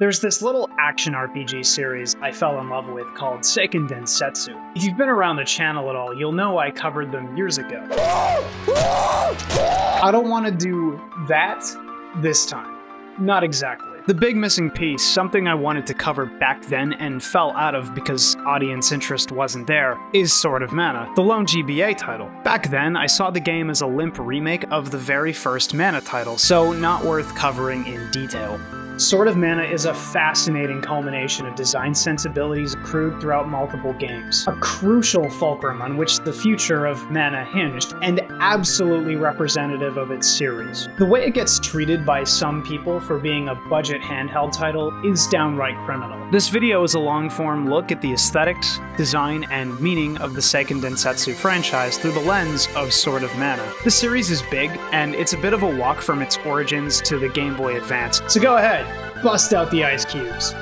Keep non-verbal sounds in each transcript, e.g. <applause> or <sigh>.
There's this little action RPG series I fell in love with called Seiken Densetsu. If you've been around the channel at all, you'll know I covered them years ago. I don't want to do that this time. Not exactly. The big missing piece, something I wanted to cover back then and fell out of because audience interest wasn't there, is Sword of Mana, the lone GBA title. Back then, I saw the game as a limp remake of the very first Mana title, so not worth covering in detail. Sword of Mana is a fascinating culmination of design sensibilities accrued throughout multiple games, a crucial fulcrum on which the future of Mana hinged, and absolutely representative of its series. The way it gets treated by some people for being a budget handheld title is downright criminal. This video is a long-form look at the aesthetics, design, and meaning of the Seiken Densetsu franchise through the lens of Sword of Mana. The series is big, and it's a bit of a walk from its origins to the Game Boy Advance, so go ahead, bust out the ice cubes.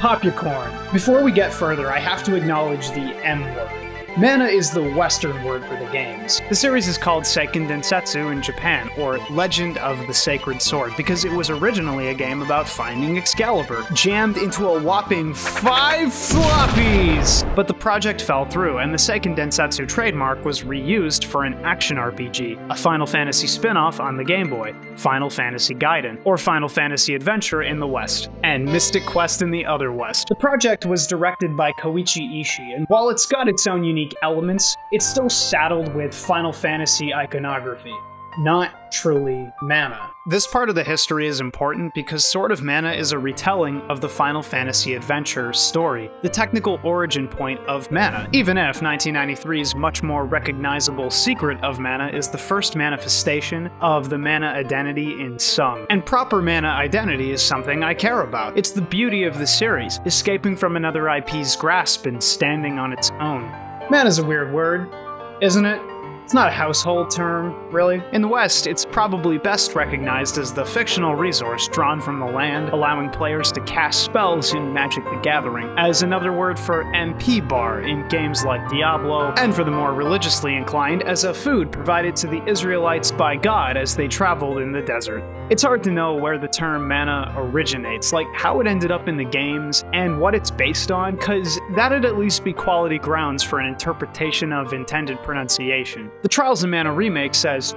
Pop your corn. Before we get further, I have to acknowledge the M word. Mana is the Western word for the games. The series is called Seiken Densetsu in Japan, or Legend of the Sacred Sword, because it was originally a game about finding Excalibur, jammed into a whopping five floppies! But the project fell through, and the Seiken Densetsu trademark was reused for an action RPG, a Final Fantasy spin off on the Game Boy, Final Fantasy Gaiden, or Final Fantasy Adventure in the West, and Mystic Quest in the other West. The project was directed by Koichi Ishii, and while it's got its own unique elements, it's still saddled with Final Fantasy iconography not truly Mana. This part of the history is important because Sword of Mana is a retelling of the Final Fantasy Adventure story, the technical origin point of Mana, even if 1993's much more recognizable Secret of Mana is the first manifestation of the Mana identity in Sung. And proper Mana identity is something I care about. It's the beauty of the series, escaping from another IP's grasp and standing on its own. Mana's a weird word, isn't it? It's not a household term, really. In the West, it's probably best recognized as the fictional resource drawn from the land, allowing players to cast spells in Magic the Gathering, as another word for MP bar in games like Diablo, and for the more religiously inclined, as a food provided to the Israelites by God as they traveled in the desert. It's hard to know where the term mana originates, like how it ended up in the games and what it's based on, cause that'd at least be quality grounds for an interpretation of intended pronunciation. The Trials of Mana remake says,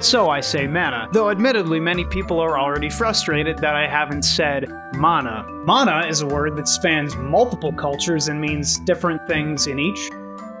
so I say mana, though admittedly many people are already frustrated that I haven't said mana. Mana is a word that spans multiple cultures and means different things in each,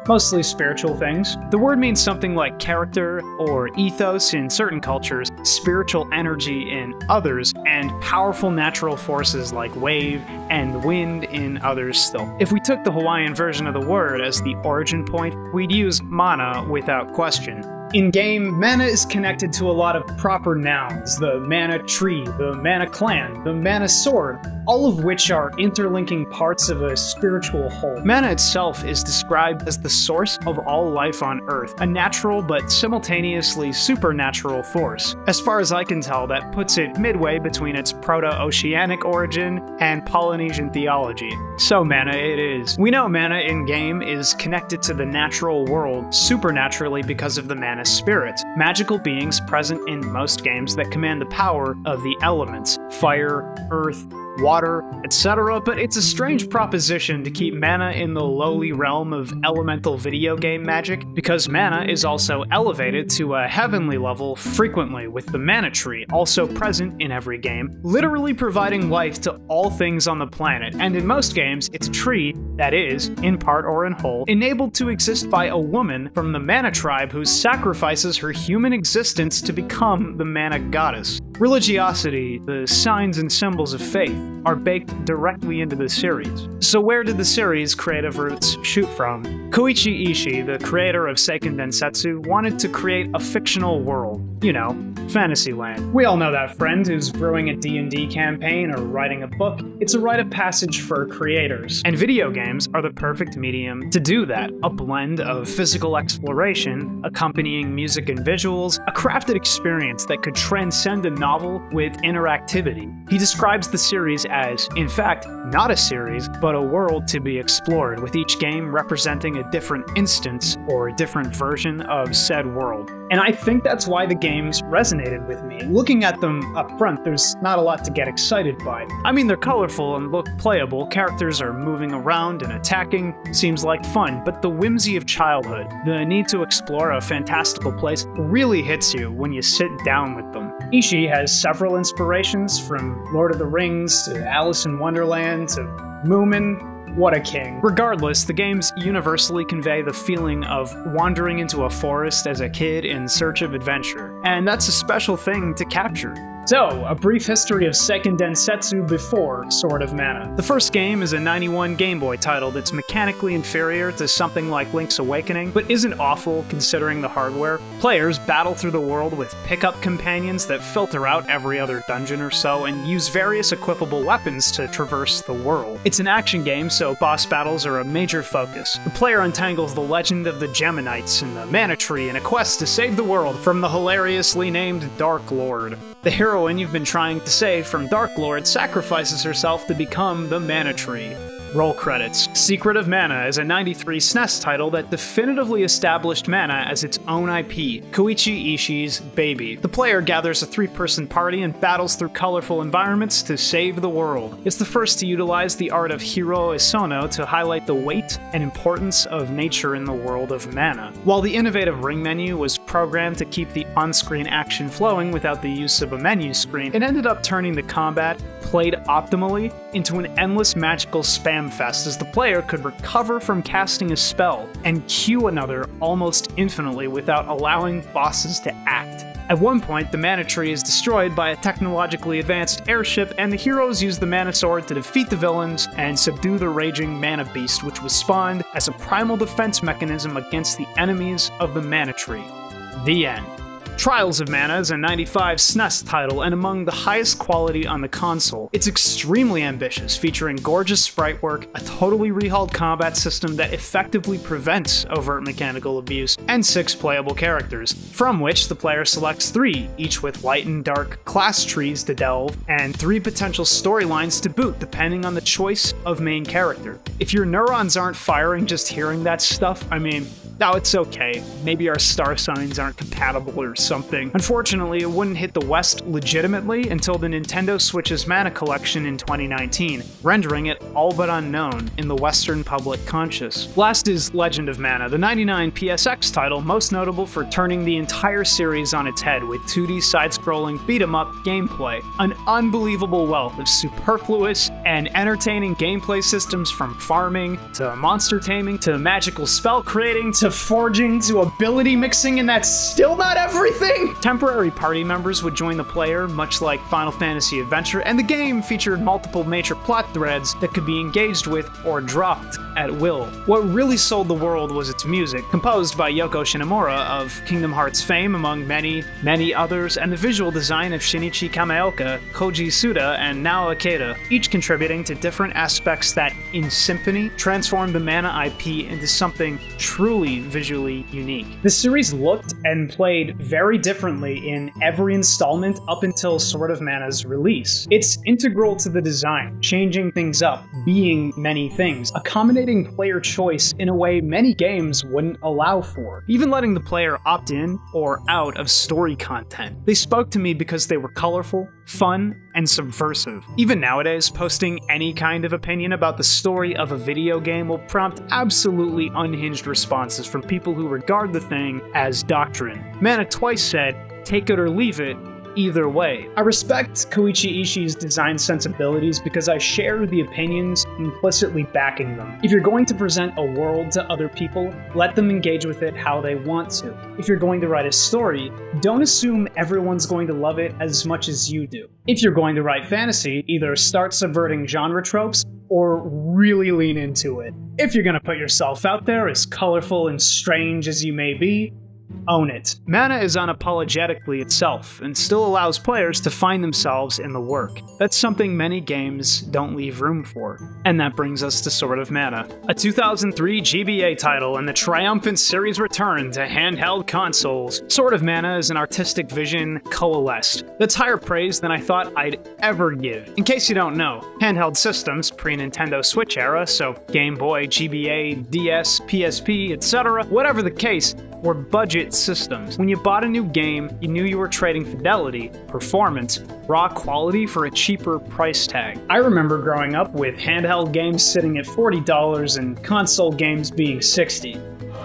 mostly spiritual things. The word means something like character or ethos in certain cultures, spiritual energy in others, and powerful natural forces like wave and wind in others still. If we took the Hawaiian version of the word as the origin point, we'd use mana without question. In game, mana is connected to a lot of proper nouns the mana tree, the mana clan, the mana sword, all of which are interlinking parts of a spiritual whole. Mana itself is described as the source of all life on Earth, a natural but simultaneously supernatural force. As far as I can tell, that puts it midway between its Proto Oceanic origin and Polynesian theology. So, mana it is. We know mana in game is connected to the natural world supernaturally because of the mana spirit, magical beings present in most games that command the power of the elements fire, earth, water, etc., but it's a strange proposition to keep mana in the lowly realm of elemental video game magic, because mana is also elevated to a heavenly level frequently, with the mana tree also present in every game, literally providing life to all things on the planet, and in most games, it's a tree that is, in part or in whole, enabled to exist by a woman from the mana tribe who sacrifices her human existence to become the mana goddess. Religiosity, the signs and symbols of faith, are baked directly into the series. So where did the series' creative roots shoot from? Koichi Ishii, the creator of Seiken Densetsu, wanted to create a fictional world. You know, Fantasyland. We all know that friend who's brewing a D&D campaign or writing a book. It's a rite of passage for creators. And video games are the perfect medium to do that. A blend of physical exploration, accompanying music and visuals, a crafted experience that could transcend a novel with interactivity. He describes the series as, in fact, not a series, but a world to be explored, with each game representing a different instance or a different version of said world. And I think that's why the game games resonated with me. Looking at them up front, there's not a lot to get excited by. I mean, they're colorful and look playable, characters are moving around and attacking, seems like fun, but the whimsy of childhood, the need to explore a fantastical place, really hits you when you sit down with them. Ishii has several inspirations from Lord of the Rings to Alice in Wonderland to Moomin, what a king. Regardless, the games universally convey the feeling of wandering into a forest as a kid in search of adventure, and that's a special thing to capture. So, a brief history of Seiken Densetsu before Sword of Mana. The first game is a 91 Game Boy title that's mechanically inferior to something like Link's Awakening, but isn't awful considering the hardware. Players battle through the world with pickup companions that filter out every other dungeon or so and use various equipable weapons to traverse the world. It's an action game, so boss battles are a major focus. The player untangles the legend of the Geminites and the Mana Tree in a quest to save the world from the hilariously named Dark Lord. The heroine you've been trying to save from Dark Lord sacrifices herself to become the Mana Tree. Roll credits. Secret of Mana is a 93 SNES title that definitively established Mana as its own IP, Koichi Ishii's Baby. The player gathers a three person party and battles through colorful environments to save the world. It's the first to utilize the art of Hiro Isono to highlight the weight and importance of nature in the world of Mana. While the innovative ring menu was programmed to keep the on screen action flowing without the use of a menu screen, it ended up turning the combat, played optimally, into an endless magical spam fest as the player could recover from casting a spell and queue another almost infinitely without allowing bosses to act. At one point, the mana tree is destroyed by a technologically advanced airship, and the heroes use the mana sword to defeat the villains and subdue the raging mana beast, which was spawned as a primal defense mechanism against the enemies of the mana tree. The end. Trials of Mana is a 95 SNES title and among the highest quality on the console. It's extremely ambitious, featuring gorgeous sprite work, a totally rehauled combat system that effectively prevents overt mechanical abuse, and six playable characters, from which the player selects three, each with light and dark class trees to delve, and three potential storylines to boot depending on the choice of main character. If your neurons aren't firing just hearing that stuff, I mean, now it's okay. Maybe our star signs aren't compatible or something. Unfortunately, it wouldn't hit the West legitimately until the Nintendo Switch's Mana Collection in 2019, rendering it all but unknown in the Western public conscious. Last is Legend of Mana, the 99 PSX title most notable for turning the entire series on its head with 2D side-scrolling beat-em-up gameplay. An unbelievable wealth of superfluous and entertaining gameplay systems from farming to monster taming to magical spell creating to forging to ability mixing, and that's still not everything! Temporary party members would join the player, much like Final Fantasy Adventure, and the game featured multiple major plot threads that could be engaged with or dropped at will. What really sold the world was its music, composed by Yoko Shinomura of Kingdom Hearts fame, among many, many others, and the visual design of Shinichi Kameoka, Koji Suda, and Nao Ikeda, each contributing to different aspects that, in Symphony, transformed the Mana IP into something truly visually unique. The series looked and played very differently in every installment up until Sword of Mana's release. It's integral to the design, changing things up, being many things, accommodating player choice in a way many games wouldn't allow for, even letting the player opt in or out of story content. They spoke to me because they were colorful, fun, and subversive. Even nowadays, posting any kind of opinion about the story of a video game will prompt absolutely unhinged responses from people who regard the thing as doctrine. Mana twice said, take it or leave it, either way. I respect Koichi Ishii's design sensibilities because I share the opinions implicitly backing them. If you're going to present a world to other people, let them engage with it how they want to. If you're going to write a story, don't assume everyone's going to love it as much as you do. If you're going to write fantasy, either start subverting genre tropes or really lean into it. If you're gonna put yourself out there, as colorful and strange as you may be, own it. Mana is unapologetically itself, and still allows players to find themselves in the work. That's something many games don't leave room for. And that brings us to Sword of Mana, a 2003 GBA title and the triumphant series return to handheld consoles. Sword of Mana is an artistic vision coalesced that's higher praise than I thought I'd ever give. In case you don't know, handheld systems pre-Nintendo Switch era, so Game Boy, GBA, DS, PSP, etc., whatever the case, were budget systems. When you bought a new game, you knew you were trading fidelity, performance, raw quality for a cheaper price tag. I remember growing up with handheld games sitting at $40 and console games being 60.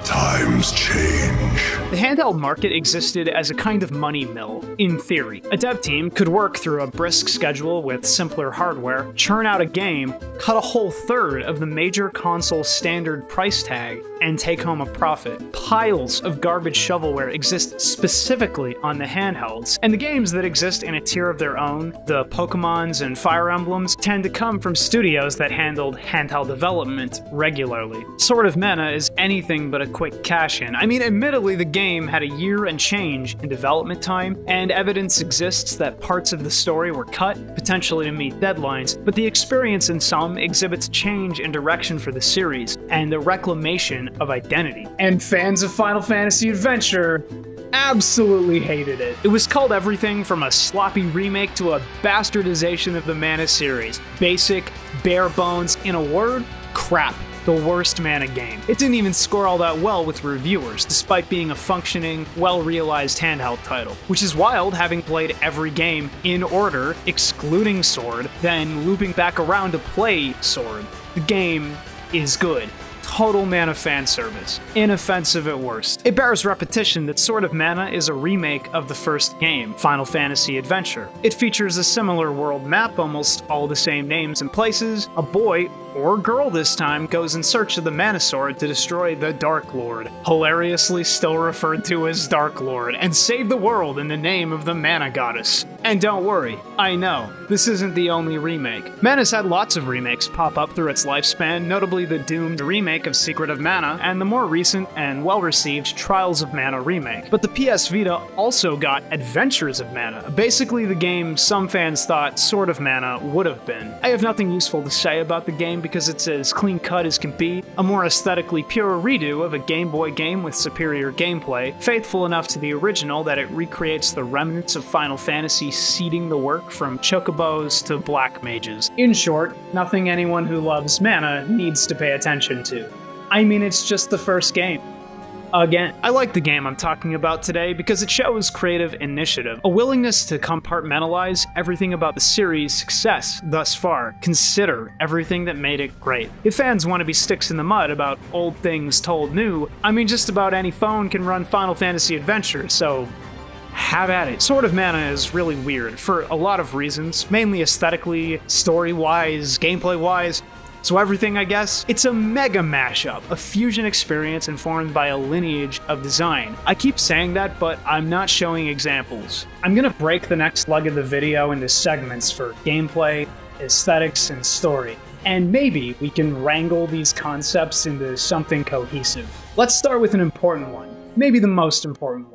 Times change. The handheld market existed as a kind of money mill, in theory. A dev team could work through a brisk schedule with simpler hardware, churn out a game, cut a whole third of the major console standard price tag, and take home a profit. Piles of garbage shovelware exist specifically on the handhelds, and the games that exist in a tier of their own, the Pokemons and Fire Emblems, tend to come from studios that handled handheld development regularly. Sword of Mana is anything but a quick cash in. I mean, admittedly, the game had a year and change in development time, and evidence exists that parts of the story were cut, potentially to meet deadlines, but the experience in some exhibits change in direction for the series, and the reclamation of identity. And fans of Final Fantasy Adventure absolutely hated it. It was called everything from a sloppy remake to a bastardization of the Mana series. Basic, bare bones, in a word, crap the worst Mana game. It didn't even score all that well with reviewers, despite being a functioning, well realized handheld title. Which is wild having played every game in order, excluding Sword, then looping back around to play Sword. The game is good total Mana fan service. Inoffensive at worst. It bears repetition that Sword of Mana is a remake of the first game, Final Fantasy Adventure. It features a similar world map, almost all the same names and places, a boy or girl this time, goes in search of the Mana Sword to destroy the Dark Lord, hilariously still referred to as Dark Lord, and save the world in the name of the Mana Goddess. And don't worry, I know, this isn't the only remake. Mana's had lots of remakes pop up through its lifespan, notably the doomed remake of Secret of Mana, and the more recent and well-received Trials of Mana remake. But the PS Vita also got Adventures of Mana, basically the game some fans thought Sword of Mana would have been. I have nothing useful to say about the game because it's as clean cut as can be, a more aesthetically pure redo of a Game Boy game with superior gameplay, faithful enough to the original that it recreates the remnants of Final Fantasy seeding the work from chocobos to black mages. In short, nothing anyone who loves mana needs to pay attention to. I mean, it's just the first game again. I like the game I'm talking about today because it shows creative initiative, a willingness to compartmentalize everything about the series' success thus far, consider everything that made it great. If fans want to be sticks in the mud about old things told new, I mean just about any phone can run Final Fantasy Adventure, so have at it. Sword of Mana is really weird for a lot of reasons, mainly aesthetically, story-wise, gameplay-wise. So everything, I guess, it's a mega mashup, a fusion experience informed by a lineage of design. I keep saying that, but I'm not showing examples. I'm gonna break the next leg of the video into segments for gameplay, aesthetics, and story. And maybe we can wrangle these concepts into something cohesive. Let's start with an important one, maybe the most important one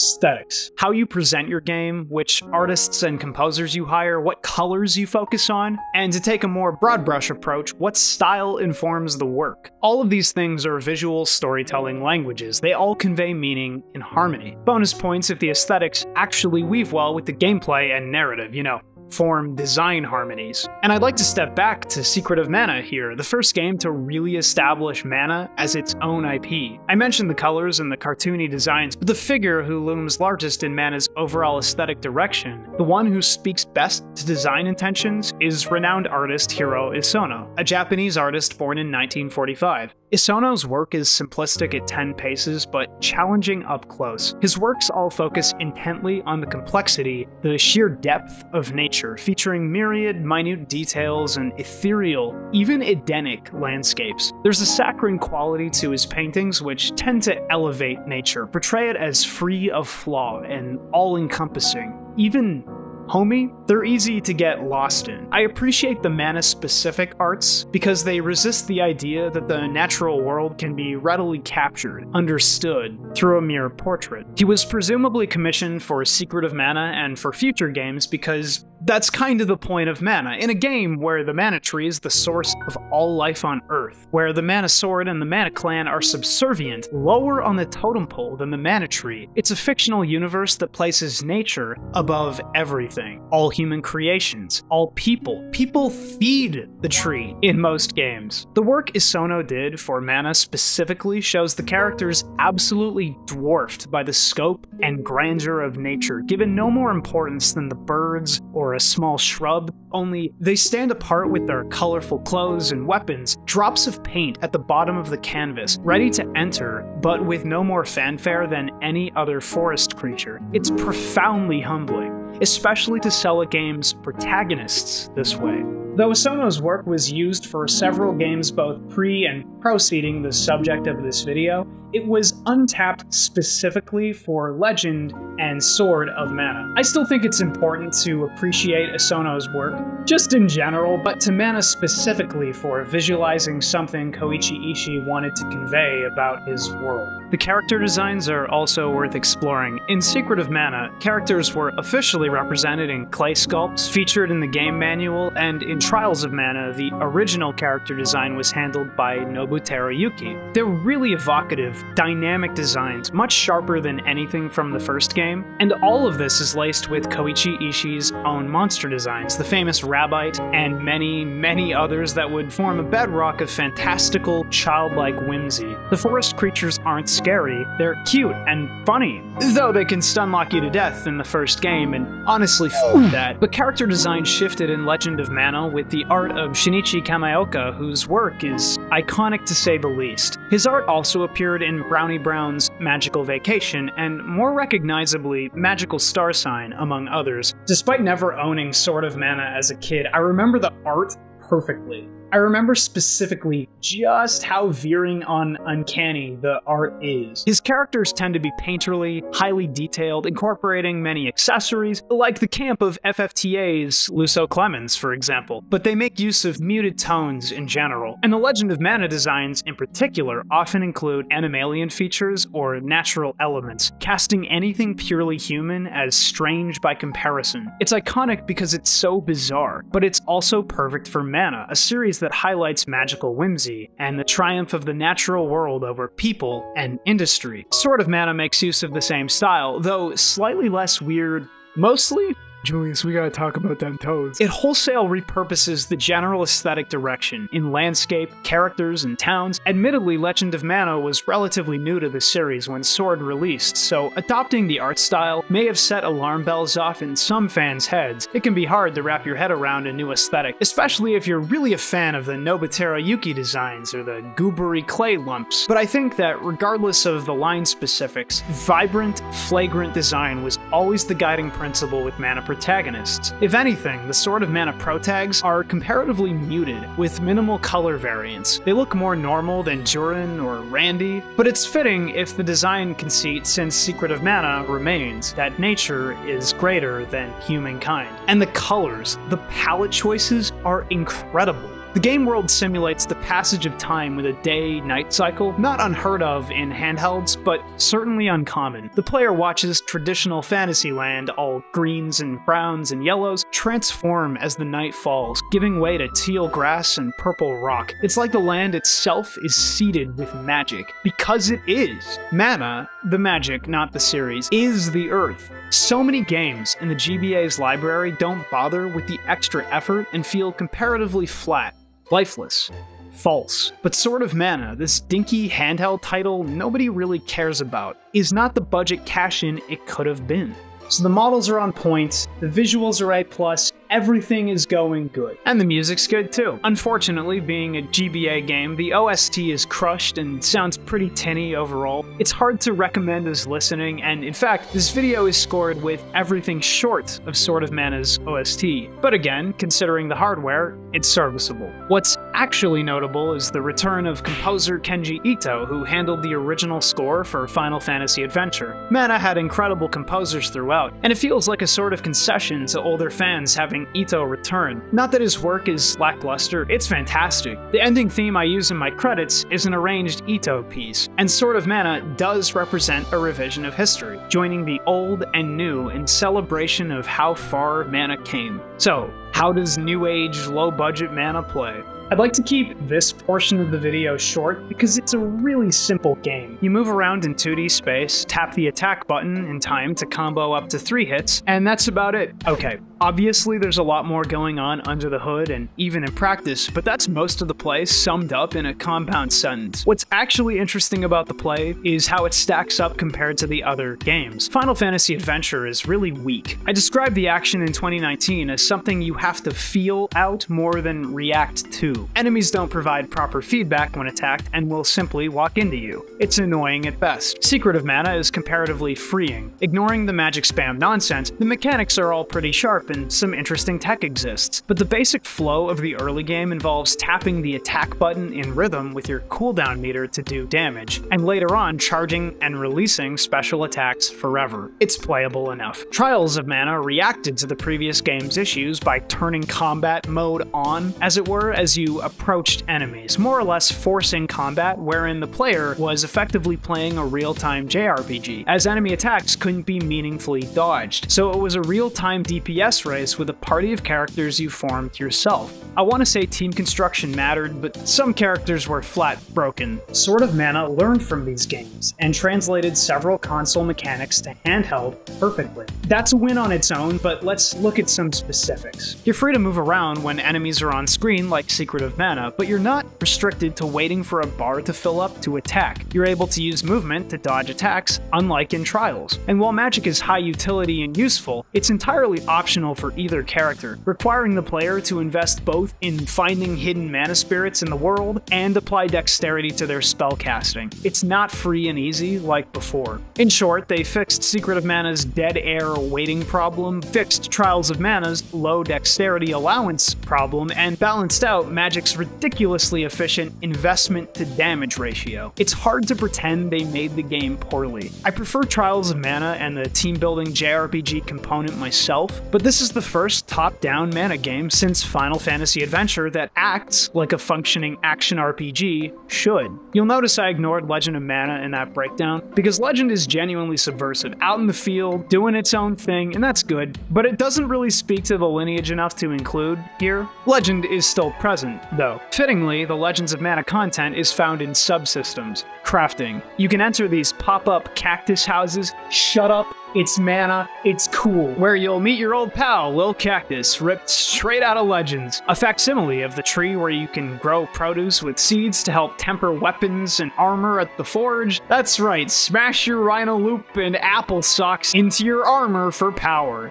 aesthetics. How you present your game, which artists and composers you hire, what colors you focus on, and to take a more broad brush approach, what style informs the work. All of these things are visual storytelling languages. They all convey meaning in harmony. Bonus points if the aesthetics actually weave well with the gameplay and narrative, you know, form design harmonies. And I'd like to step back to Secret of Mana here, the first game to really establish Mana as its own IP. I mentioned the colors and the cartoony designs, but the figure who looms largest in Mana's overall aesthetic direction, the one who speaks best to design intentions, is renowned artist Hiro Isono, a Japanese artist born in 1945. Isono's work is simplistic at 10 paces, but challenging up close. His works all focus intently on the complexity, the sheer depth of nature, featuring myriad minute details and ethereal, even Edenic landscapes. There's a saccharine quality to his paintings which tend to elevate nature, portray it as free of flaw and all-encompassing, even homey, they're easy to get lost in. I appreciate the mana specific arts because they resist the idea that the natural world can be readily captured, understood, through a mere portrait. He was presumably commissioned for Secret of Mana and for future games because That's kind of the point of mana. In a game where the mana tree is the source of all life on Earth, where the mana sword and the mana clan are subservient, lower on the totem pole than the mana tree, it's a fictional universe that places nature above everything. All human creations, all people. People feed the tree in most games. The work Isono did for mana specifically shows the characters absolutely dwarfed by the scope and grandeur of nature, given no more importance than the birds or a small shrub, only they stand apart with their colorful clothes and weapons, drops of paint at the bottom of the canvas, ready to enter, but with no more fanfare than any other forest creature. It's profoundly humbling, especially to sell a game's protagonists this way. Though Isono's work was used for several games both pre and preceding the subject of this video, it was untapped specifically for Legend and Sword of Mana. I still think it's important to appreciate Isono's work, just in general, but to Mana specifically for visualizing something Koichi Ishii wanted to convey about his world. The character designs are also worth exploring. In Secret of Mana, characters were officially represented in clay sculpts, featured in the game manual, and in Trials of Mana, the original character design was handled by Nobu Teruyuki. They're really evocative, dynamic designs, much sharper than anything from the first game, and all of this is laced with Koichi Ishii's own monster designs, the famous Rabite, and many, many others that would form a bedrock of fantastical, childlike whimsy. The forest creatures aren't scary, they're cute and funny, though they can stunlock you to death in the first game, and honestly, f that. But character design shifted in Legend of Mana with the art of Shinichi Kameoka, whose work is iconic to say the least. His art also appeared in Brownie Brown's Magical Vacation, and more recognizably, Magical Star Sign, among others. Despite never owning Sword of Mana as a kid, I remember the art perfectly. I remember specifically just how veering on uncanny the art is. His characters tend to be painterly, highly detailed, incorporating many accessories, like the camp of FFTA's Luso Clemens, for example, but they make use of muted tones in general. And the Legend of Mana designs, in particular, often include animalian features or natural elements, casting anything purely human as strange by comparison. It's iconic because it's so bizarre, but it's also perfect for Mana, a series that highlights magical whimsy and the triumph of the natural world over people and industry. Sword of Mana makes use of the same style, though slightly less weird, mostly Julius, we gotta talk about them toads. it wholesale repurposes the general aesthetic direction in landscape, characters, and towns. Admittedly, Legend of Mana was relatively new to the series when Sword released, so adopting the art style may have set alarm bells off in some fans' heads. It can be hard to wrap your head around a new aesthetic, especially if you're really a fan of the Nobuteru Yuki designs or the goobery clay lumps. But I think that regardless of the line specifics, vibrant, flagrant design was always the guiding principle with Mana protagonists. If anything, the Sword of Mana protags are comparatively muted, with minimal color variance. They look more normal than Jurin or Randy, but it's fitting if the design conceit since Secret of Mana remains that nature is greater than humankind. And the colors, the palette choices are incredible. The game world simulates the passage of time with a day night cycle, not unheard of in handhelds, but certainly uncommon. The player watches traditional Fantasyland, all greens and browns and yellows, transform as the night falls, giving way to teal grass and purple rock. It's like the land itself is seeded with magic, because it is. Mana, the magic, not the series, is the earth. So many games in the GBA's library don't bother with the extra effort and feel comparatively flat lifeless. False. But Sword of Mana, this dinky handheld title nobody really cares about, is not the budget cash in it could have been. So the models are on point, the visuals are A+, plus, everything is going good. And the music's good too. Unfortunately, being a GBA game, the OST is crushed and sounds pretty tinny overall. It's hard to recommend as listening, and in fact, this video is scored with everything short of Sword of Mana's OST. But again, considering the hardware, it's serviceable. What's actually notable is the return of composer Kenji Ito, who handled the original score for Final Fantasy Adventure. Mana had incredible composers throughout, and it feels like a sort of concession to older fans having Ito return. Not that his work is lackluster, it's fantastic. The ending theme I use in my credits is an arranged Ito piece, and Sword of Mana does represent a revision of history, joining the old and new in celebration of how far Mana came. So, how does new age, low budget Mana play? I'd like to keep this portion of the video short because it's a really simple game. You move around in 2D space, tap the attack button in time to combo up to 3 hits, and that's about it. Okay, Obviously, there's a lot more going on under the hood and even in practice, but that's most of the play summed up in a compound sentence. What's actually interesting about the play is how it stacks up compared to the other games. Final Fantasy Adventure is really weak. I described the action in 2019 as something you have to feel out more than react to. Enemies don't provide proper feedback when attacked and will simply walk into you. It's annoying at best. Secret of Mana is comparatively freeing. Ignoring the magic spam nonsense, the mechanics are all pretty sharp and some interesting tech exists. But the basic flow of the early game involves tapping the attack button in rhythm with your cooldown meter to do damage, and later on charging and releasing special attacks forever. It's playable enough. Trials of Mana reacted to the previous game's issues by turning combat mode on, as it were, as you approached enemies, more or less forcing combat wherein the player was effectively playing a real-time JRPG, as enemy attacks couldn't be meaningfully dodged. So it was a real-time DPS race with a party of characters you formed yourself. I want to say team construction mattered, but some characters were flat broken. Sword of Mana learned from these games and translated several console mechanics to handheld perfectly. That's a win on its own, but let's look at some specifics. You're free to move around when enemies are on screen like Secret of Mana, but you're not restricted to waiting for a bar to fill up to attack. You're able to use movement to dodge attacks, unlike in Trials. And while magic is high utility and useful, it's entirely optional for either character, requiring the player to invest both in finding hidden mana spirits in the world and apply dexterity to their spell casting. It's not free and easy like before. In short, they fixed Secret of Mana's dead air waiting problem, fixed Trials of Mana's low dexterity allowance problem, and balanced out Magic's ridiculously efficient investment to damage ratio. It's hard to pretend they made the game poorly. I prefer Trials of Mana and the team building JRPG component myself, but this is the first top-down mana game since Final Fantasy Adventure that acts like a functioning action RPG should. You'll notice I ignored Legend of Mana in that breakdown, because Legend is genuinely subversive, out in the field, doing its own thing, and that's good, but it doesn't really speak to the lineage enough to include here. Legend is still present, though. Fittingly, the Legends of Mana content is found in subsystems, crafting. You can enter these pop-up cactus houses, shut up, it's mana, it's cool, where you'll meet your old pal, Lil Cactus, ripped straight out of Legends. A facsimile of the tree where you can grow produce with seeds to help temper weapons and armor at the forge. That's right, smash your Rhinoloupe and Applesocks into your armor for power.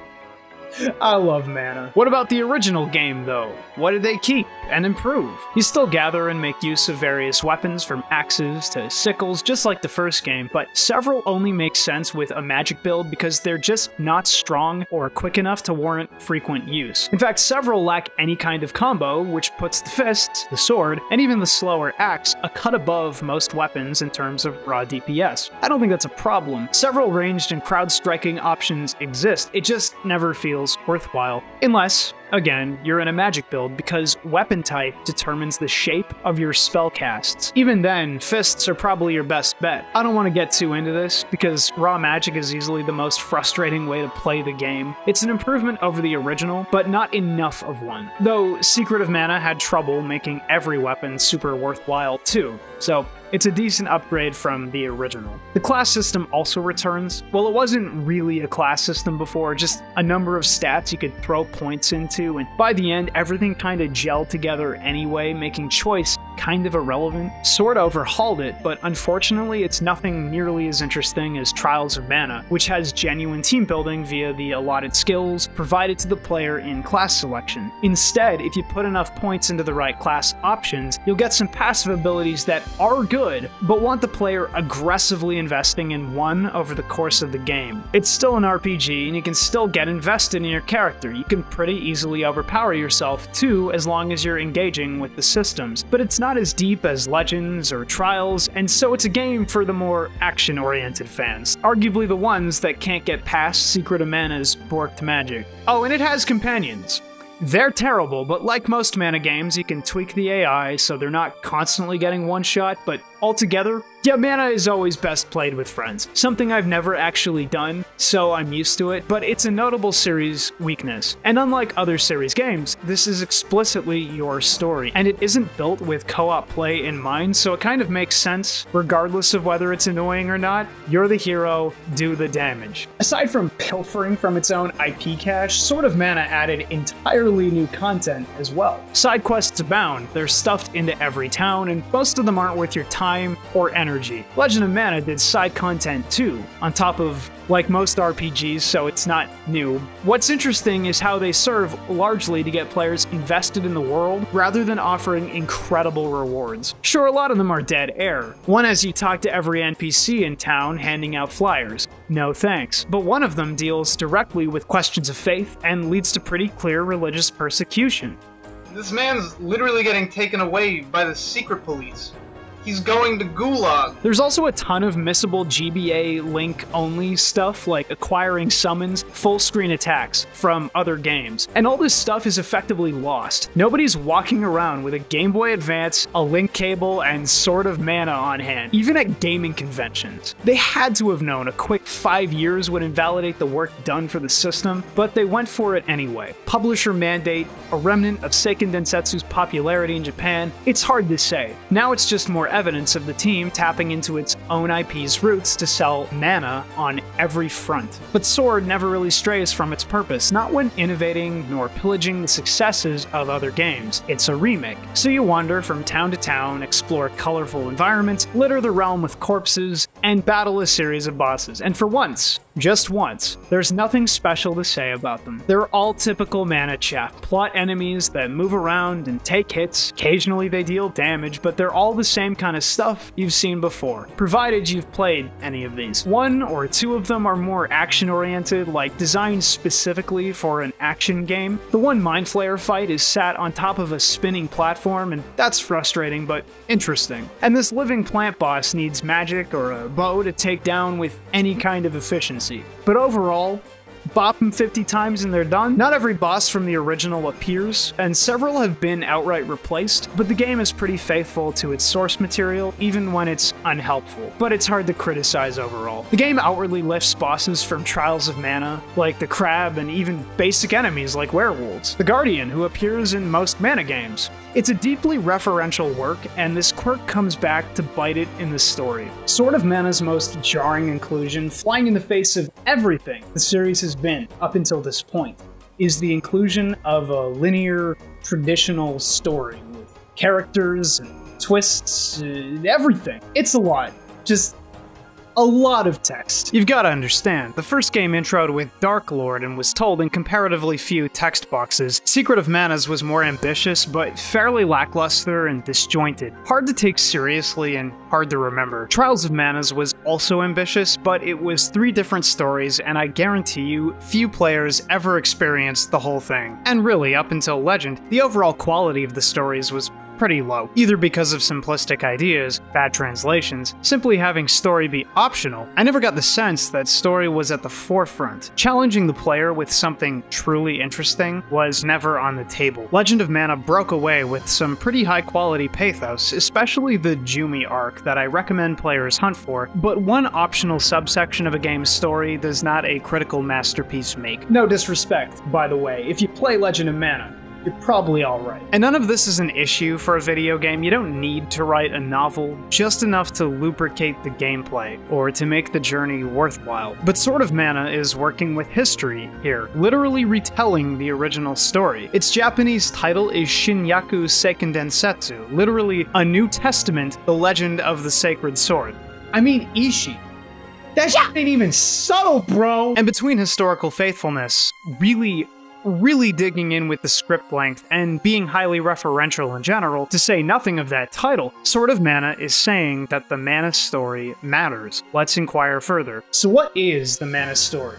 <laughs> I love mana. What about the original game, though? What did they keep and improve? You still gather and make use of various weapons, from axes to sickles, just like the first game, but several only make sense with a magic build because they're just not strong or quick enough to warrant frequent use. In fact, several lack any kind of combo, which puts the fist, the sword, and even the slower axe a cut above most weapons in terms of raw DPS. I don't think that's a problem. Several ranged and crowd striking options exist, it just never feels worthwhile. Unless, Again, you're in a magic build because weapon type determines the shape of your spell casts. Even then, fists are probably your best bet. I don't want to get too into this because raw magic is easily the most frustrating way to play the game. It's an improvement over the original, but not enough of one. Though Secret of Mana had trouble making every weapon super worthwhile too, so it's a decent upgrade from the original. The class system also returns. Well, it wasn't really a class system before, just a number of stats you could throw points into, and by the end, everything kind of gelled together anyway, making choice kind of irrelevant. Sword overhauled it, but unfortunately, it's nothing nearly as interesting as Trials of Mana, which has genuine team building via the allotted skills provided to the player in class selection. Instead, if you put enough points into the right class options, you'll get some passive abilities that are good, but want the player aggressively investing in one over the course of the game. It's still an RPG, and you can still get invested in your character. You can pretty easily overpower yourself too, as long as you're engaging with the systems. But it's not as deep as Legends or Trials, and so it's a game for the more action oriented fans. Arguably the ones that can't get past Secret of Mana's Borked Magic. Oh, and it has companions. They're terrible, but like most mana games, you can tweak the AI so they're not constantly getting one shot, but altogether, yeah, mana is always best played with friends. Something I've never actually done, so I'm used to it, but it's a notable series weakness. And unlike other series games, this is explicitly your story, and it isn't built with co-op play in mind, so it kind of makes sense, regardless of whether it's annoying or not. You're the hero, do the damage. Aside from pilfering from its own IP cache, Sword of Mana added entirely new content as well. Side quests abound, they're stuffed into every town, and most of them aren't worth your time or energy energy. Legend of Mana did side content too, on top of like most RPGs, so it's not new. What's interesting is how they serve largely to get players invested in the world rather than offering incredible rewards. Sure, a lot of them are dead air. One as you talk to every NPC in town handing out flyers. No thanks. But one of them deals directly with questions of faith and leads to pretty clear religious persecution. This man's literally getting taken away by the secret police. He's going to Gulag. There's also a ton of missable GBA link only stuff like acquiring summons, full screen attacks from other games. And all this stuff is effectively lost. Nobody's walking around with a Game Boy Advance, a link cable, and Sword of Mana on hand, even at gaming conventions. They had to have known a quick five years would invalidate the work done for the system, but they went for it anyway. Publisher mandate, a remnant of Seiken Densetsu's popularity in Japan, it's hard to say. Now it's just more evidence of the team tapping into its own IP's roots to sell mana on every front. But Sword never really strays from its purpose, not when innovating nor pillaging the successes of other games. It's a remake. So you wander from town to town, explore colorful environments, litter the realm with corpses, and battle a series of bosses. And for once, just once, there's nothing special to say about them. They're all typical mana chaff, plot enemies that move around and take hits. Occasionally they deal damage, but they're all the same kind of stuff you've seen before, provided you've played any of these. One or two of them are more action-oriented, like designed specifically for an action game. The one Mind Flayer fight is sat on top of a spinning platform, and that's frustrating, but interesting. And this living plant boss needs magic or a bow to take down with any kind of efficiency. But overall, bop them 50 times and they're done. Not every boss from the original appears, and several have been outright replaced, but the game is pretty faithful to its source material, even when it's unhelpful. But it's hard to criticize overall. The game outwardly lifts bosses from Trials of Mana, like the Crab, and even basic enemies like werewolves. The Guardian, who appears in most mana games. It's a deeply referential work, and this quirk comes back to bite it in the story. Sword of Mana's most jarring inclusion, flying in the face of everything the series has been up until this point, is the inclusion of a linear, traditional story with characters and twists, everything. It's a lot. Just a lot of text. You've got to understand, the first game introed with Dark Lord and was told in comparatively few text boxes. Secret of Manas was more ambitious, but fairly lackluster and disjointed. Hard to take seriously and hard to remember. Trials of Manas was also ambitious, but it was three different stories, and I guarantee you, few players ever experienced the whole thing. And really, up until Legend, the overall quality of the stories was pretty low, either because of simplistic ideas, bad translations, simply having story be optional. I never got the sense that story was at the forefront. Challenging the player with something truly interesting was never on the table. Legend of Mana broke away with some pretty high quality pathos, especially the Jumi arc that I recommend players hunt for, but one optional subsection of a game's story does not a critical masterpiece make. No disrespect, by the way, if you play Legend of Mana, you're probably alright. And none of this is an issue for a video game. You don't need to write a novel, just enough to lubricate the gameplay, or to make the journey worthwhile. But Sword of Mana is working with history here, literally retelling the original story. Its Japanese title is Shinyaku Seiken Densetsu, literally a New Testament, the legend of the sacred sword. I mean, Ishii. That shit ain't even subtle, bro! And between historical faithfulness, really really digging in with the script length and being highly referential in general, to say nothing of that title, Sword of Mana is saying that the Mana story matters. Let's inquire further. So, what is the Mana story?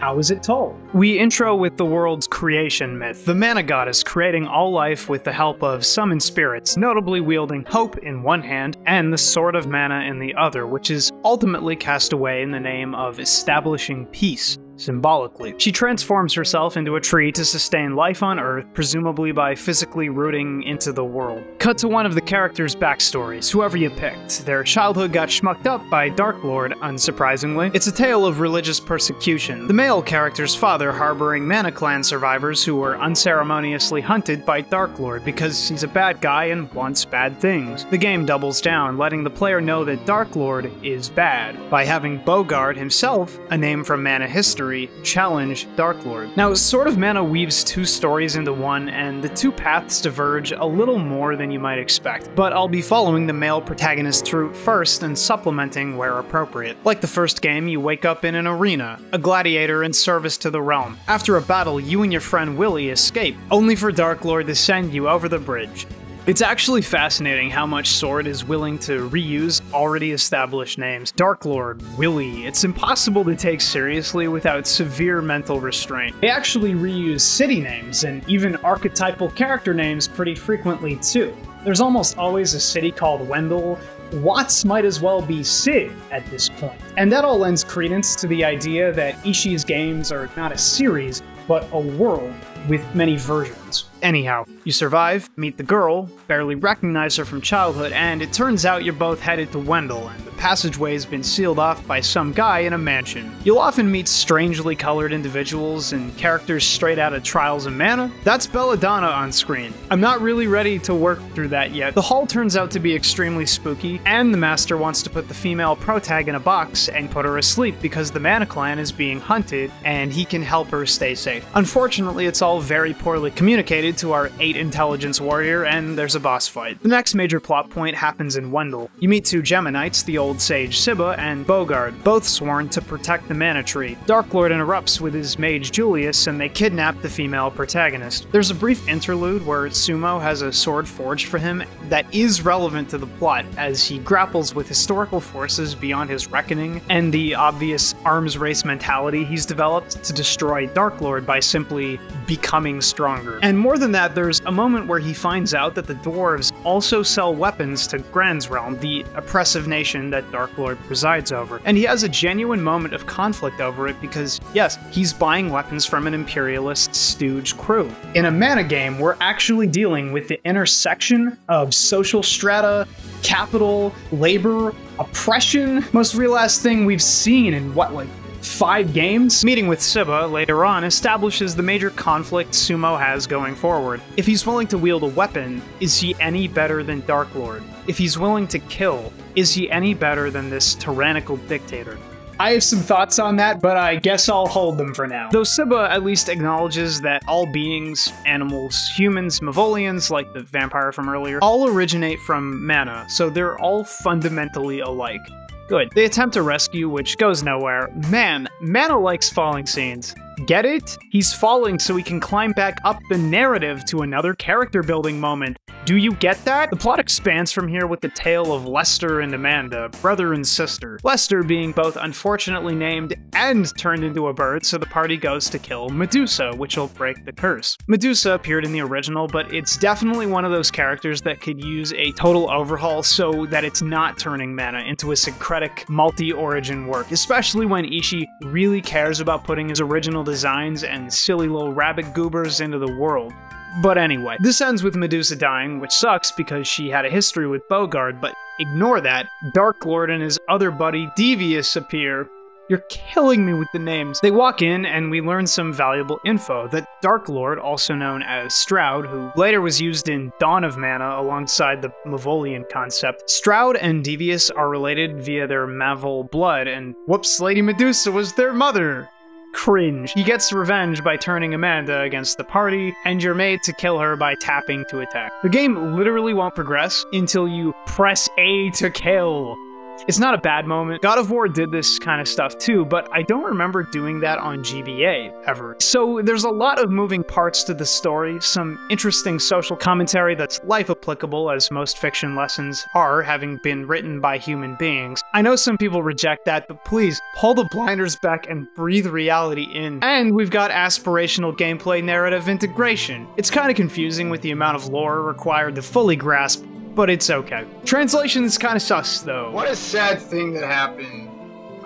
How is it told? We intro with the world's creation myth, the mana goddess creating all life with the help of summoned spirits, notably wielding hope in one hand and the sword of mana in the other, which is ultimately cast away in the name of establishing peace symbolically. She transforms herself into a tree to sustain life on Earth, presumably by physically rooting into the world. Cut to one of the characters' backstories, whoever you picked. Their childhood got schmucked up by Dark Lord, unsurprisingly. It's a tale of religious persecution. The male character's father harboring Mana Clan survivors who were unceremoniously hunted by Dark Lord because he's a bad guy and wants bad things. The game doubles down, letting the player know that Dark Lord is bad, by having Bogard himself, a name from Mana history, challenge Dark Lord. Now, Sword of Mana weaves two stories into one, and the two paths diverge a little more than you might expect, but I'll be following the male protagonist's route first and supplementing where appropriate. Like the first game, you wake up in an arena, a gladiator in service to the realm. After a battle, you and your friend Willie escape, only for Dark Lord to send you over the bridge. It's actually fascinating how much Sword is willing to reuse already established names. Dark Lord, Willie. It's impossible to take seriously without severe mental restraint. They actually reuse city names and even archetypal character names pretty frequently too. There's almost always a city called Wendel. Watts might as well be Sid at this point. And that all lends credence to the idea that Ishii's games are not a series, but a world with many versions. Anyhow, you survive, meet the girl, barely recognize her from childhood, and it turns out you're both headed to Wendel, and the passageway has been sealed off by some guy in a mansion. You'll often meet strangely colored individuals and characters straight out of Trials of Mana. That's Belladonna on screen. I'm not really ready to work through that yet. The hall turns out to be extremely spooky, and the master wants to put the female protag in a box and put her asleep because the Mana clan is being hunted, and he can help her stay safe. Unfortunately, it's all very poorly communicated to our 8 intelligence warrior, and there's a boss fight. The next major plot point happens in Wendel. You meet two Gemma Knights, the old sage Cibba and Bogard, both sworn to protect the Mana Tree. Dark Lord interrupts with his mage Julius, and they kidnap the female protagonist. There's a brief interlude where Sumo has a sword forged for him that is relevant to the plot, as he grapples with historical forces beyond his reckoning, and the obvious arms race mentality he's developed to destroy Dark Lord by simply becoming stronger. And more than that, there's a moment where he finds out that the dwarves also sell weapons to Gran's Realm, the oppressive nation that Dark Lord presides over. And he has a genuine moment of conflict over it because, yes, he's buying weapons from an imperialist stooge crew. In a mana game, we're actually dealing with the intersection of social strata, capital, labor, oppression. Most real thing we've seen in what, like five games, meeting with Cibba later on establishes the major conflict Sumo has going forward. If he's willing to wield a weapon, is he any better than Dark Lord? If he's willing to kill, is he any better than this tyrannical dictator? I have some thoughts on that, but I guess I'll hold them for now. Though Cibba at least acknowledges that all beings, animals, humans, Mavolians, like the vampire from earlier, all originate from mana, so they're all fundamentally alike. Good. They attempt to rescue, which goes nowhere. Man, Mana likes falling scenes. Get it? He's falling so he can climb back up the narrative to another character building moment. Do you get that? The plot expands from here with the tale of Lester and Amanda, brother and sister. Lester being both unfortunately named and turned into a bird, so the party goes to kill Medusa, which will break the curse. Medusa appeared in the original, but it's definitely one of those characters that could use a total overhaul so that it's not turning Mana into a syncretic, multi-origin work, especially when Ishii really cares about putting his original designs and silly little rabbit goobers into the world. But anyway, this ends with Medusa dying, which sucks because she had a history with Bogard, but ignore that. Dark Lord and his other buddy Devius appear. You're killing me with the names. They walk in, and we learn some valuable info that Dark Lord, also known as Stroud, who later was used in Dawn of Mana alongside the Mavolian concept, Stroud and Devius are related via their Mavol blood, and whoops, Lady Medusa was their mother. Cringe. He gets revenge by turning Amanda against the party, and you're made to kill her by tapping to attack. The game literally won't progress until you press A to kill. It's not a bad moment. God of War did this kind of stuff too, but I don't remember doing that on GBA ever. So there's a lot of moving parts to the story, some interesting social commentary that's life applicable, as most fiction lessons are, having been written by human beings. I know some people reject that, but please pull the blinders back and breathe reality in. And we've got aspirational gameplay narrative integration. It's kind of confusing with the amount of lore required to fully grasp but it's okay. Translation is kind of sus, though. What a sad thing that happened.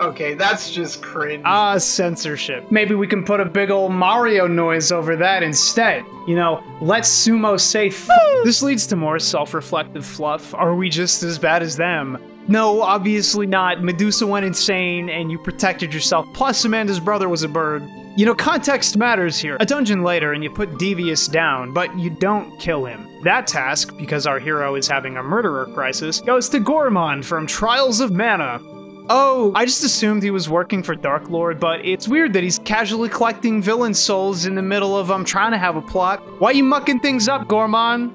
Okay, that's just cringe. Ah, censorship. Maybe we can put a big old Mario noise over that instead. You know, let Sumo say f This leads to more self-reflective fluff. Are we just as bad as them? No, obviously not. Medusa went insane and you protected yourself. Plus, Amanda's brother was a bird. You know, context matters here. A dungeon later and you put Devius down, but you don't kill him. That task, because our hero is having a murderer crisis, goes to Goremand from Trials of Mana. Oh, I just assumed he was working for Dark Lord, but it's weird that he's casually collecting villain souls in the middle of I'm um, trying to have a plot. Why you mucking things up, Goremand?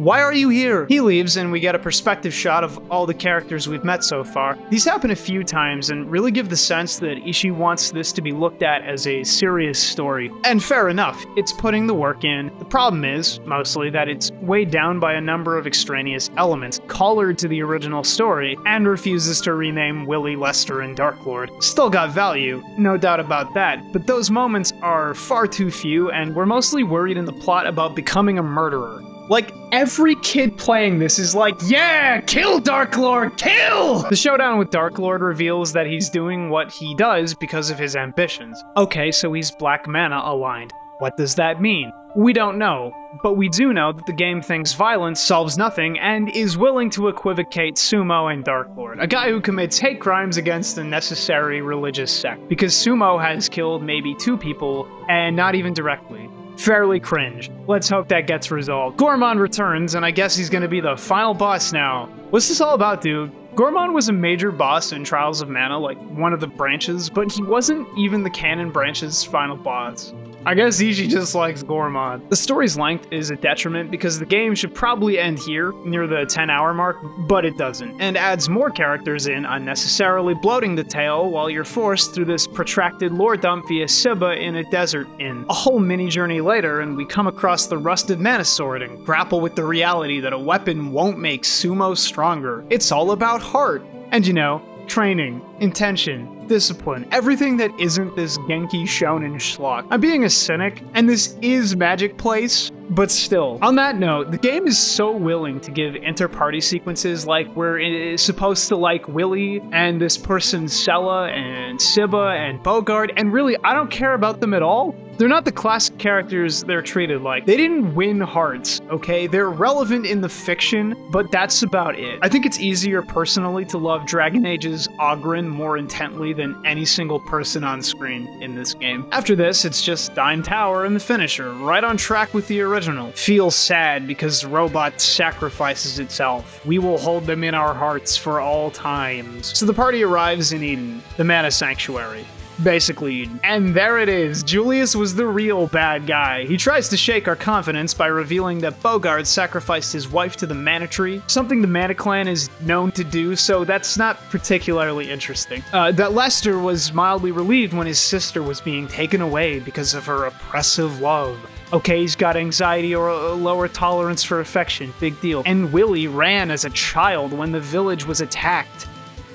Why are you here? He leaves, and we get a perspective shot of all the characters we've met so far. These happen a few times and really give the sense that Ishii wants this to be looked at as a serious story. And fair enough, it's putting the work in. The problem is, mostly, that it's weighed down by a number of extraneous elements, collared to the original story, and refuses to rename Willie, Lester, and Dark Lord. Still got value, no doubt about that, but those moments are far too few, and we're mostly worried in the plot about becoming a murderer. Like, every kid playing this is like, yeah, kill Dark Lord, kill! The showdown with Dark Lord reveals that he's doing what he does because of his ambitions. Okay, so he's Black Mana aligned. What does that mean? We don't know, but we do know that the game thinks violence solves nothing and is willing to equivocate Sumo and Dark Lord, a guy who commits hate crimes against a necessary religious sect, because Sumo has killed maybe two people, and not even directly fairly cringe. Let's hope that gets resolved. Goremand returns, and I guess he's gonna be the final boss now. What's this all about, dude? Goremand was a major boss in Trials of Mana, like one of the branches, but he wasn't even the canon branch's final boss. I guess Ishii just likes Goremand. The story's length is a detriment because the game should probably end here, near the 10 hour mark, but it doesn't, and adds more characters in unnecessarily bloating the tale while you're forced through this protracted lore dump via Cibba in a desert inn. A whole mini journey later, and we come across the rusted mana sword and grapple with the reality that a weapon won't make sumo stronger. It's all about heart. And you know, training, intention, discipline, everything that isn't this Genki shonen schlock. I'm being a cynic, and this is Magic Place, but still. On that note, the game is so willing to give inter-party sequences like we're supposed to like Willie and this person Sela and Cibba and Bogard, and really, I don't care about them at all. They're not the classic characters they're treated like. They didn't win hearts, okay? They're relevant in the fiction, but that's about it. I think it's easier personally to love Dragon Age's Oghren more intently than any single person on screen in this game. After this, it's just Dime Tower and the finisher, right on track with the original. Feel sad because the robot sacrifices itself. We will hold them in our hearts for all times. So the party arrives in Eden, the Mana Sanctuary basically. And there it is. Julius was the real bad guy. He tries to shake our confidence by revealing that Bogard sacrificed his wife to the Mana Tree, something the Mana Clan is known to do, so that's not particularly interesting. Uh, that Lester was mildly relieved when his sister was being taken away because of her oppressive love. Okay, he's got anxiety or a lower tolerance for affection, big deal. And Willie ran as a child when the village was attacked.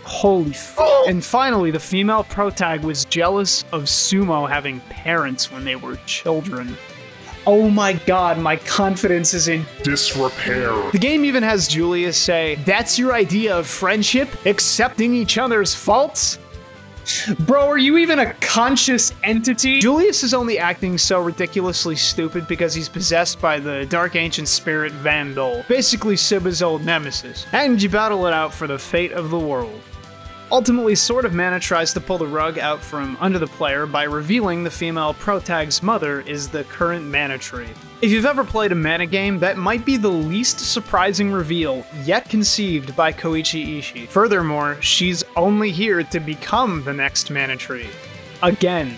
Holy f- oh. And finally, the female protag was jealous of Sumo having parents when they were children. Oh my god, my confidence is in disrepair. The game even has Julius say, That's your idea of friendship? Accepting each other's faults? Bro, are you even a conscious entity? Julius is only acting so ridiculously stupid because he's possessed by the dark ancient spirit Vandole, basically Cibba's old nemesis, and you battle it out for the fate of the world. Ultimately, Sword of Mana tries to pull the rug out from under the player by revealing the female protag's mother is the current mana tree. If you've ever played a mana game, that might be the least surprising reveal yet conceived by Koichi Ishii. Furthermore, she's only here to become the next mana tree. Again,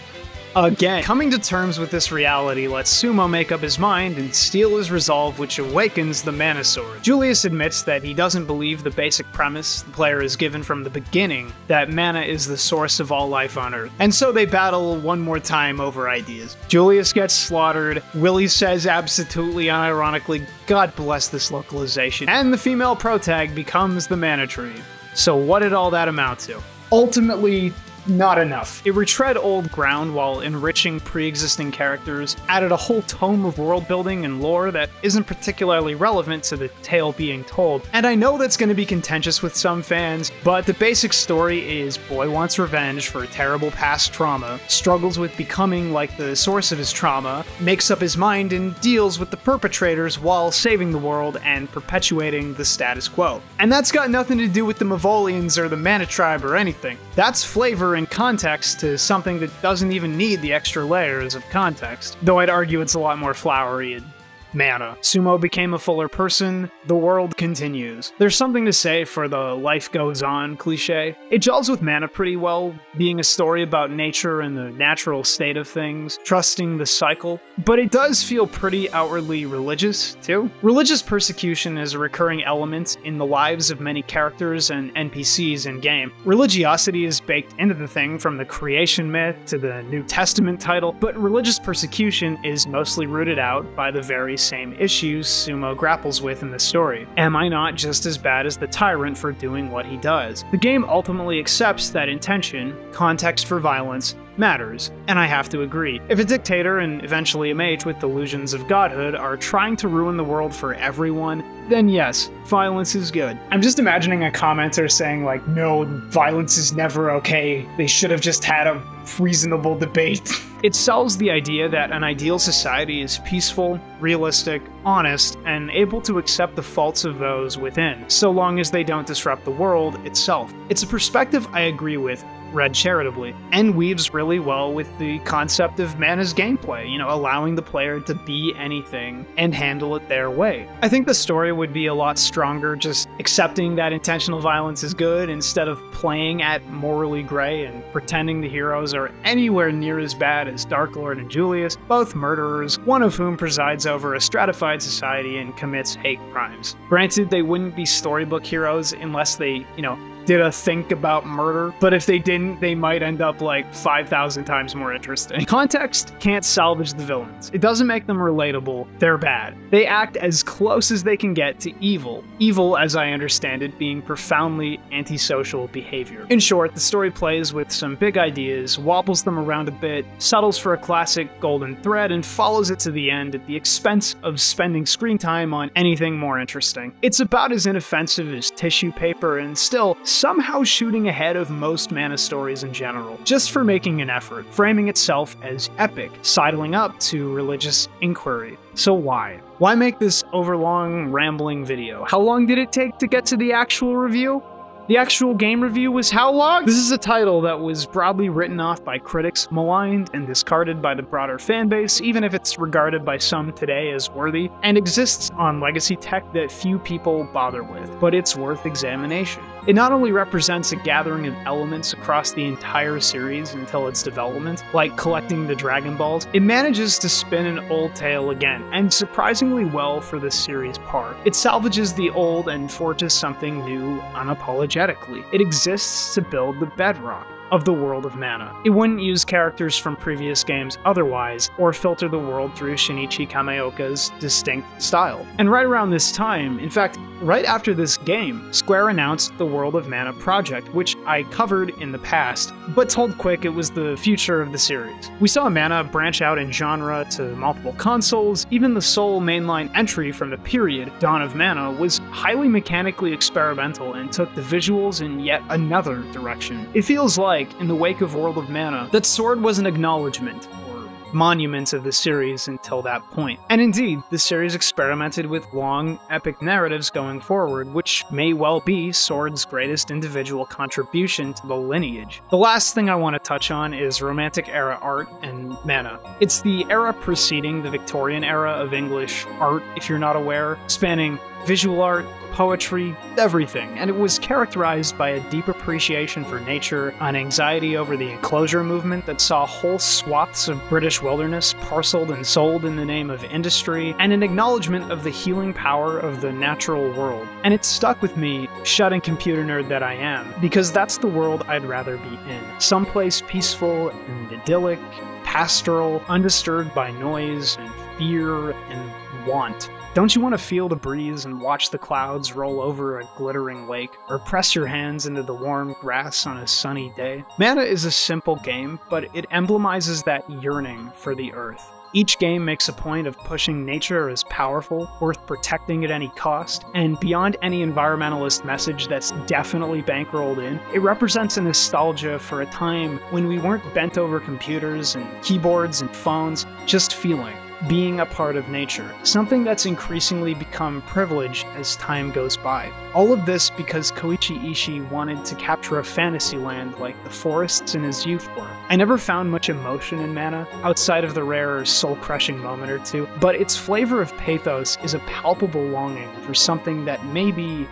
Again, coming to terms with this reality lets Sumo make up his mind and steal his resolve, which awakens the Mana Sword. Julius admits that he doesn't believe the basic premise the player is given from the beginning that mana is the source of all life on Earth, and so they battle one more time over ideas. Julius gets slaughtered, Willie says absolutely unironically, God bless this localization, and the female protag becomes the Mana Tree. So, what did all that amount to? Ultimately, not enough. It retread old ground while enriching pre-existing characters, added a whole tome of world building and lore that isn't particularly relevant to the tale being told. And I know that's going to be contentious with some fans, but the basic story is boy wants revenge for terrible past trauma, struggles with becoming like the source of his trauma, makes up his mind and deals with the perpetrators while saving the world and perpetuating the status quo. And that's got nothing to do with the Mavolians or the Mana Tribe or anything. That's flavor and context to something that doesn't even need the extra layers of context. Though I'd argue it's a lot more flowery and mana. Sumo became a fuller person, the world continues. There's something to say for the life goes on cliche. It gels with mana pretty well, being a story about nature and the natural state of things, trusting the cycle, but it does feel pretty outwardly religious, too. Religious persecution is a recurring element in the lives of many characters and NPCs in game. Religiosity is baked into the thing from the creation myth to the New Testament title, but religious persecution is mostly rooted out by the very same issues Sumo grapples with in the story. Am I not just as bad as the tyrant for doing what he does? The game ultimately accepts that intention, context for violence, matters, and I have to agree. If a dictator and eventually a mage with delusions of godhood are trying to ruin the world for everyone, then yes, violence is good. I'm just imagining a commenter saying, like, no, violence is never okay. They should have just had a reasonable debate. <laughs> it sells the idea that an ideal society is peaceful, realistic, honest, and able to accept the faults of those within, so long as they don't disrupt the world itself. It's a perspective I agree with, read charitably, and weaves really well with the concept of Mana's gameplay, you know, allowing the player to be anything and handle it their way. I think the story would be a lot stronger just accepting that intentional violence is good instead of playing at morally gray and pretending the heroes are anywhere near as bad as Dark Lord and Julius, both murderers, one of whom presides over a stratified society and commits hate crimes. Granted, they wouldn't be storybook heroes unless they, you know, did a think about murder, but if they didn't, they might end up like 5,000 times more interesting. <laughs> Context can't salvage the villains. It doesn't make them relatable, they're bad. They act as close as they can get to evil. Evil, as I understand it, being profoundly antisocial behavior. In short, the story plays with some big ideas, wobbles them around a bit, settles for a classic golden thread, and follows it to the end at the expense of spending screen time on anything more interesting. It's about as inoffensive as tissue paper, and still, somehow shooting ahead of most mana stories in general, just for making an effort, framing itself as epic, sidling up to religious inquiry. So why? Why make this overlong, rambling video? How long did it take to get to the actual review? The actual game review was how long? This is a title that was broadly written off by critics, maligned and discarded by the broader fanbase, even if it's regarded by some today as worthy, and exists on legacy tech that few people bother with, but it's worth examination. It not only represents a gathering of elements across the entire series until its development, like collecting the Dragon Balls, it manages to spin an old tale again, and surprisingly well for the series' part. It salvages the old and forges something new unapologetically. It exists to build the bedrock of the world of mana. It wouldn't use characters from previous games otherwise, or filter the world through Shinichi Kameoka's distinct style. And right around this time, in fact, right after this game, Square announced the World of Mana project, which I covered in the past, but told quick it was the future of the series. We saw Mana branch out in genre to multiple consoles, even the sole mainline entry from the period, Dawn of Mana, was highly mechanically experimental and took the visuals in yet another direction. It feels like, in the wake of World of Mana, that Sword was an acknowledgement, or monument of the series until that point. And indeed, the series experimented with long, epic narratives going forward, which may well be Sword's greatest individual contribution to the lineage. The last thing I want to touch on is Romantic era art and mana. It's the era preceding the Victorian era of English art, if you're not aware, spanning visual art, poetry, everything, and it was characterized by a deep appreciation for nature, an anxiety over the enclosure movement that saw whole swaths of British wilderness parceled and sold in the name of industry, and an acknowledgement of the healing power of the natural world. And it stuck with me, shutting computer nerd that I am, because that's the world I'd rather be in. Someplace peaceful and idyllic, pastoral, undisturbed by noise and fear and want. Don't you want to feel the breeze and watch the clouds roll over a glittering lake, or press your hands into the warm grass on a sunny day? Mana is a simple game, but it emblemizes that yearning for the earth. Each game makes a point of pushing nature as powerful, worth protecting at any cost, and beyond any environmentalist message that's definitely bankrolled in, it represents a nostalgia for a time when we weren't bent over computers and keyboards and phones, just feeling being a part of nature, something that's increasingly become privileged as time goes by. All of this because Koichi Ishii wanted to capture a fantasy land like the forests in his youth were. I never found much emotion in Mana, outside of the rare soul-crushing moment or two, but its flavor of pathos is a palpable longing for something that maybe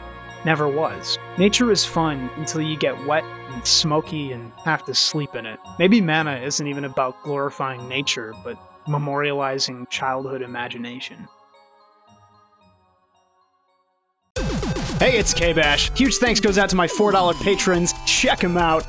never was. Nature is fun until you get wet and smoky and have to sleep in it. Maybe Mana isn't even about glorifying nature, but memorializing childhood imagination. Hey, it's K-Bash. Huge thanks goes out to my $4 patrons. Check them out.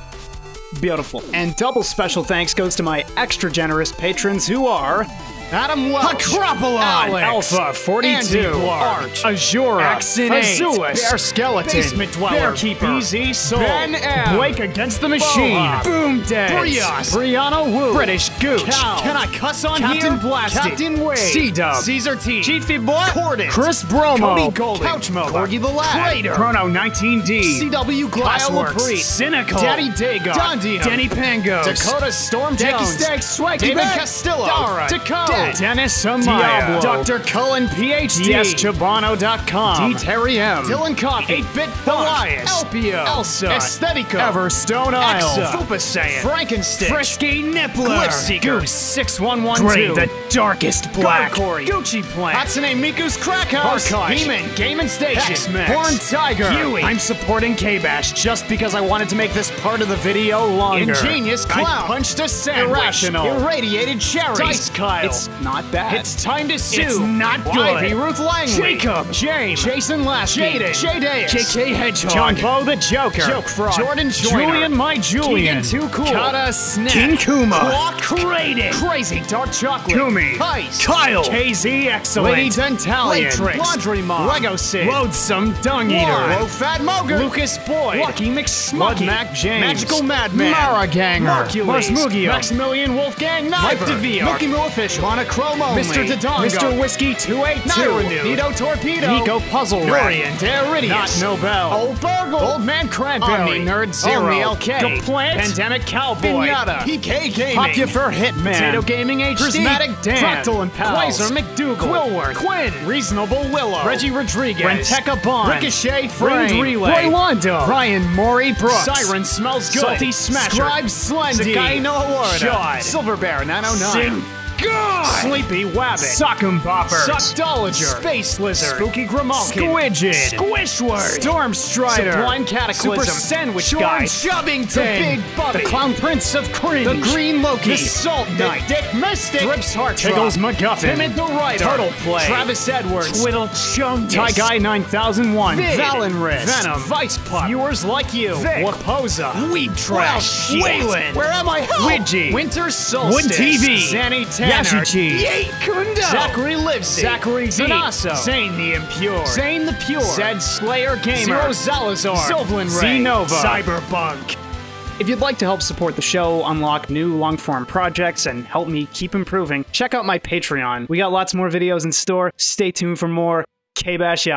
Beautiful. And double special thanks goes to my extra generous patrons who are Adam Welch, Acropolion, Alex, Alpha 42, Andy Arch, Azura, Axon 8, Azuis, Bear Skeleton, Basement Dweller, Bearkeeper, BZ Soul, Ben M, Blake Against the Machine, Bohawk, Boom Dead, Brios, Brianna Woo, British Gooch, Cal, Can I cuss on Captain here? Blasty, Captain Wade, C-Dub, Caesar T, Chiefy Boy, Cordant, Chris Bromo, Cody Golden, Couch Moba, Corgi the Lad, Crater, Chrono 19D, CW Glassworks, Cynical, Daddy Dagon, Dundee, Denny Pangos, Dakota Storm Jones, Stacks, Swaggy David Castillo, Dara, Dakota, Dennis Amaya, Diablo, Dr. Cullen PhD, DSChabano.com, D. Terry M, Dylan Coffee, 8-Bit Elias, Elpio, Elsa, Aesthetico, Everstone Isle, Fupa Saiyan, Frankenstein, Frisky Nippler, Glitch Seeker, Goose 6112, Gray, the darkest black, Gargory, Gucci Plant, Hatsune Miku's Crack House, Demon, Game and Station, X-Max, Horn Tiger, Huey. I'm supporting K-Bash just because I wanted to make this part of the video longer. Ingenious Clown, I punched a sandwich. Irrational, Irradiated cherries. Dice Kyle, It's not bad. It's time to sue, It's not good. Ivy Ruth Langley, Jacob, James, Jason Lasky, Jaden, Jadeus, JK Hedgehog, John Bo the Joker, Joke Fraud, Jordan Joyner, Julian My Julian, Keegan Too Cool, Kata Snack, King Kuma, Clock Crated, Crazy Dark Chocolate, Kumi, Heist, Kyle, KZ Excellent, Lady Dentalian, Latrix, Laundry Mom, Lego Sid, Loathsome Dung Eater, Low Fat Mogul, Lucas Boyd, Lucky McSmucky, Mud Mac James, Magical Madman, Mara Ganger, Mars Mugio, Maximilian Wolfgang Mike Niver, DeVere, Milky Moo Official, Monochrome Only, Mr. Dodongo, Mr. Whiskey 282, Nyrenew, Nito Torpedo, Nico Puzzle Nurian, Daridius, Not Nobel, Old Burgle, Old Man Cranberry, Omni Nerd Zero, Omni LK, The Plant, Pandemic Cowboy, Pinata, PK Gaming, Popular Hitman, Potato Gaming HD, Prismatic Dan, Fractal and Pals, Quasar McDougal, Quillworth, Quinn, Reasonable Willow, Reggie Rodriguez, Renteca Bond, Ricochet Frame, Relay, Roy Wando, Ryan Maury Brooks, Siren Smells Good, Salty Smasher, Scribe Slendy, Sakai no Award, Silver Bear 909, Sim God! Sleepy Wabbit, Sock'em Bopper, Suckdolager, Space Lizard, Spooky Grimalkin, Squidged, Squishword, Storm Strider, Sublime Cataclysm, Super Sandwich Sean Guy, Shovington, The Big Bubby, The Clown Prince of Cringe, The Green Loki, The Salt Knight, The Dick Mystic, Drips Heart Tiggles McGuffin, Timid the Writer, Turtle Play, Travis Edwards, Twiddle Chungus, Ty Guy 9001, Vid, Valenrist, Venom, Vice Pup, Viewers Like You, Vic, Waposa, Weed Trash, Well, Waylon, Where am I? Help! Widgie, Winter Solstice, Wood TV, Zanny Tanner, Yashichi, Yate Kundo, Zachary Livesey, Zachary Zanasso, Zane the Impure, Zane the Pure, Zed Slayer Gamer, Zero Zalazar, Sylvan Ray, Zenova, Cyberbunk. If you'd like to help support the show, unlock new long form projects, and help me keep improving, check out my Patreon. We got lots more videos in store. Stay tuned for more. K Bash out.